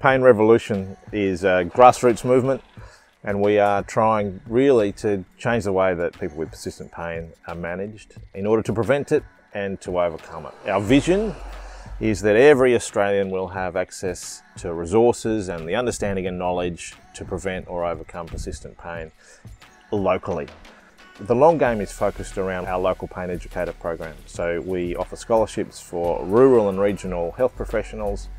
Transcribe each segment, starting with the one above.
Pain Revolution is a grassroots movement and we are trying really to change the way that people with persistent pain are managed in order to prevent it and to overcome it. Our vision is that every Australian will have access to resources and the understanding and knowledge to prevent or overcome persistent pain locally. The long game is focused around our local pain educator program. So we offer scholarships for rural and regional health professionals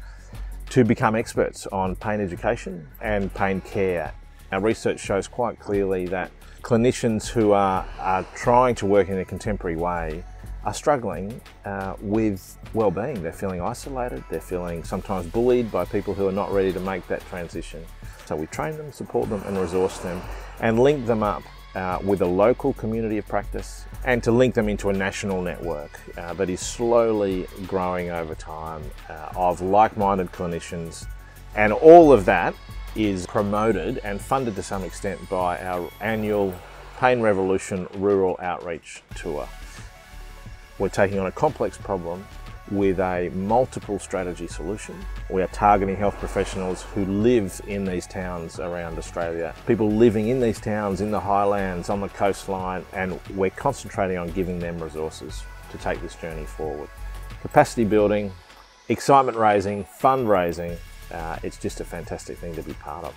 to become experts on pain education and pain care. Our research shows quite clearly that clinicians who are, are trying to work in a contemporary way are struggling uh, with well-being. They're feeling isolated, they're feeling sometimes bullied by people who are not ready to make that transition. So we train them, support them and resource them and link them up uh, with a local community of practice and to link them into a national network uh, that is slowly growing over time uh, of like-minded clinicians and all of that is promoted and funded to some extent by our annual Pain Revolution Rural Outreach Tour. We're taking on a complex problem with a multiple strategy solution. We are targeting health professionals who live in these towns around Australia, people living in these towns in the highlands, on the coastline, and we're concentrating on giving them resources to take this journey forward. Capacity building, excitement raising, fundraising, uh, it's just a fantastic thing to be part of.